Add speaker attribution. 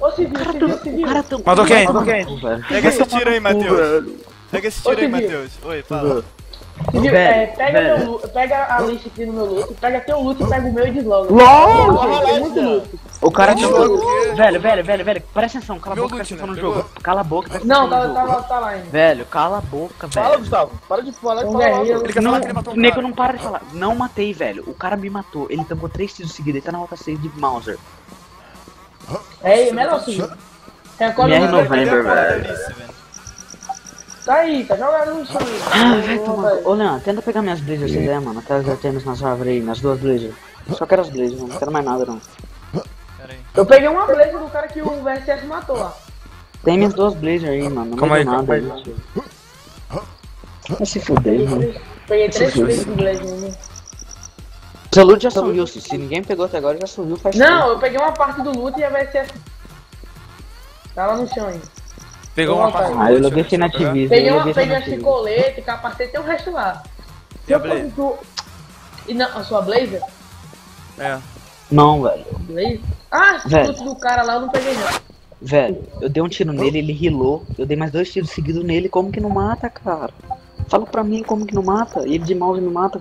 Speaker 1: Ô, civil,
Speaker 2: cara
Speaker 1: civil, civil.
Speaker 2: o cara tão.
Speaker 3: Matou quem?
Speaker 2: Matou
Speaker 3: Matou
Speaker 4: Pega esse tiro aí, Matheus. Pega esse tiro aí. Matheus. Oi, fala.
Speaker 1: Civil, é, pega,
Speaker 2: velho.
Speaker 1: meu, pega a lista aqui no meu loot, pega teu loot e pega o meu e desloga.
Speaker 2: LOL!
Speaker 1: Tem muito loot.
Speaker 2: O cara
Speaker 5: loot.
Speaker 2: Velho, velho, velho, velho. Presta atenção, cala a boca, presta
Speaker 5: loot,
Speaker 2: atenção no jogo. Cala a boca, presta
Speaker 1: Não,
Speaker 2: atenção
Speaker 1: tá, tá, lá- tá lá ainda.
Speaker 2: Velho, cala a boca,
Speaker 6: Fala,
Speaker 2: velho.
Speaker 6: Gustavo. Para de falar de falar.
Speaker 2: Não, nego
Speaker 5: cara.
Speaker 2: não para de falar. Não matei, velho. O cara me matou. Ele tancou três tiros seguidos. Ele tá na rota 6 de Mauser.
Speaker 1: É, melhor civil. Recolhe o meu.
Speaker 2: November, velho.
Speaker 1: Tá aí, tá jogando no chão aí.
Speaker 2: Ah, vai
Speaker 1: Ô,
Speaker 2: tomar. Ô, Leon, tenta pegar minhas blazers, se der, mano. Aquelas artemis nas árvores aí, nas duas blazers. Só quero as blazers, não quero mais nada, não.
Speaker 1: Eu peguei uma blazer do cara que o VSS matou lá.
Speaker 2: Tem minhas duas blazers aí, mano. Não
Speaker 3: Calma aí,
Speaker 2: nada.
Speaker 3: calma
Speaker 2: gente. Vai se fuder, mano.
Speaker 1: Peguei três blazers de blazer ainda.
Speaker 2: Seu loot já sumiu. Se se ninguém pegou até agora, já sumiu faz
Speaker 1: Não, eu peguei uma parte do loot e a VSS. Tá lá no chão ainda.
Speaker 3: Pegou uma parte.
Speaker 2: Ah, eu loguei sem ativismo.
Speaker 1: Peguei uma, peguei esse
Speaker 2: ativismo.
Speaker 1: colete, capacete e o resto lá.
Speaker 4: E a blazer?
Speaker 1: tu. E não, a sua blazer?
Speaker 4: É.
Speaker 2: Não, velho.
Speaker 1: Blazer? Ah, esse
Speaker 2: Velho.
Speaker 1: do cara lá eu não peguei não.
Speaker 2: Velho, eu dei um tiro nele, ele rilou. Eu dei mais dois tiros seguidos nele. Como que não mata, cara? Fala pra mim como que não mata. Ele de mouse me mata